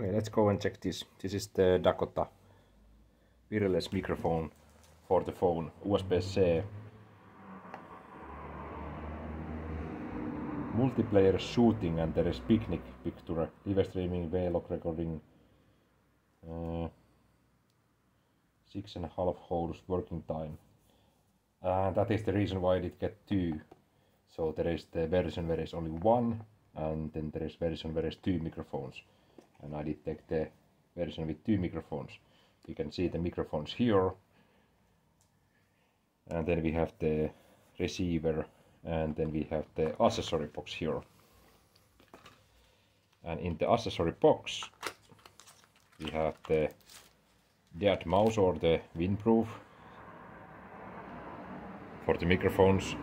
Okay, let's go and check this. This is the Dacota wireless microphone for the phone, USB-C. Multiplayer shooting and there is picnic picture, live streaming, vlog recording, uh, six and a half hours working time. And that is the reason why I did get two. So there is the version where where is only one and then there is version where where is two microphones and I take the version with two microphones. You can see the microphones here and then we have the receiver and then we have the accessory box here and in the accessory box we have the dead mouse or the windproof for the microphones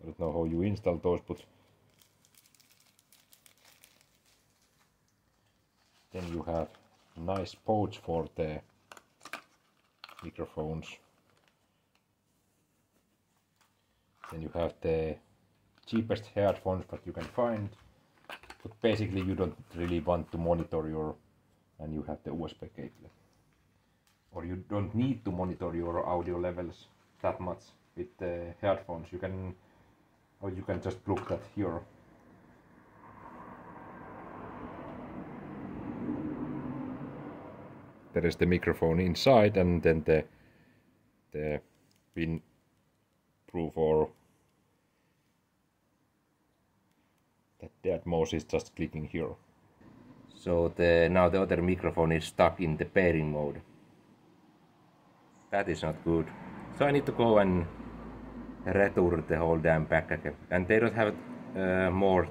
I don't know how you install those but then you have nice pouch for the microphones. Then you have the cheapest headphones that you can find. But basically you don't really want to monitor your and you have the USB cable. Or you don't need to monitor your audio levels that much with the headphones. You can or you can just plug that here there is the microphone inside and then the the pin proof or that dead mouse is just clicking here. So the now the other microphone is stuck in the pairing mode. That is not good. So I need to go and return the whole damn package and they don't have uh, more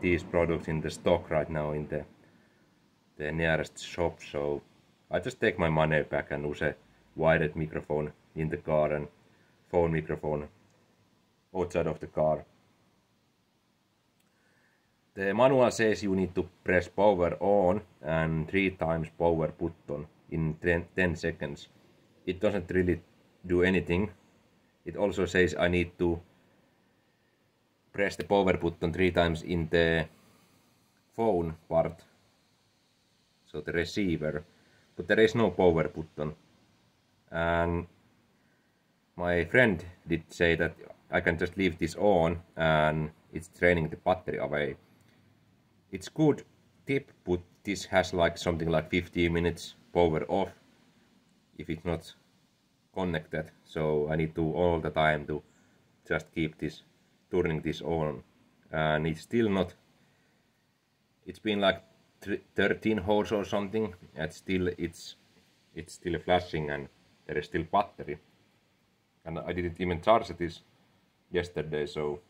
these products in the stock right now in the the nearest shop so I just take my money back and use a wired microphone in the car and phone microphone outside of the car. The manual says you need to press power on and three times power button in 10, 10 seconds. It doesn't really do anything. It also says I need to press the power button three times in the phone part, so the receiver but there is no power button. And my friend did say that I can just leave this on and it's draining the battery away. It's good tip, but this has like something like 15 minutes power off if it's not connected. So I need to all the time to just keep this turning this on and it's still not it's been like 13 hours or something and still it's it's still flashing and there is still battery. And I didn't even charge this yesterday so